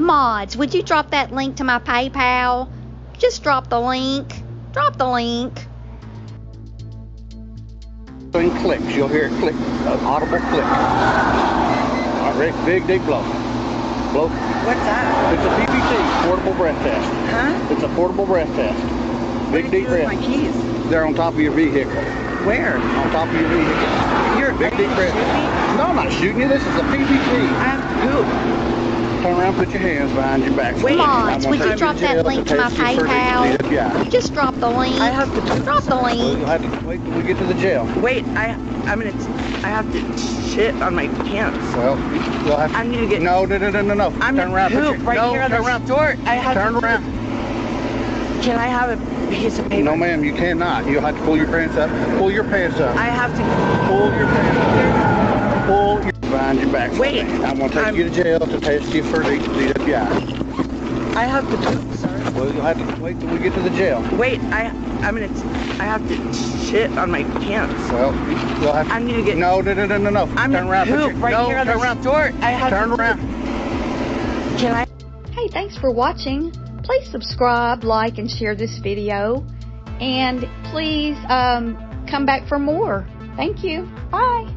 Mods, would you drop that link to my PayPal? Just drop the link. Drop the link. And clicks, you'll hear it click, an audible click. All right, Rick, big deep blow. Blow. What's that? It's a PBT, portable breath test. Huh? It's a portable breath test. What Big did deep you do with breath. my keys? They're on top of your vehicle. Where? On top of your vehicle. You're a Big deep breath. shooting? No, I'm not shooting you. This is a PBT. I have poop. Turn around, put your hands behind your back. Wait. Mods, would you drop that link to to my test you PayPal? Just drop the link. I have to. Drop the Well, link. you'll have to wait till we get to the jail. Wait, I I'm gonna I have to shit on my pants. Well, you'll have to. I'm gonna get No, no, no, no, no, no. I'm turn gonna around. put poop your, right no, here on turn the around. store. I have Turn to around. Can I have a piece of paper? No, ma'am, you cannot. You'll have to pull your pants up. Pull your pants up. I have to Pull your pants up. Pull your behind your back. Wait, I'm gonna take I'm- you to jail to test you for the DWI. I have to poop, sir. Well, you'll have to wait till we get to the jail. Wait, I I'm gonna I have to shit on my pants. Well, you'll have to. I'm gonna get No, no, no, no, no, no. I'm turn gonna around. poop your, right no, here on turn the around. store. I have Turn to around. Can I Hey, thanks for watching. Please subscribe, like, and share this video. And please um, come back for more. Thank you. Bye.